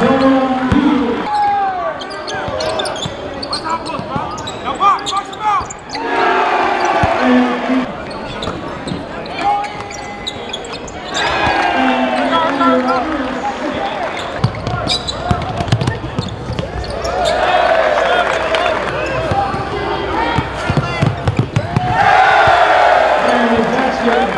Noah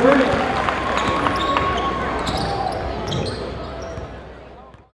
Vernon.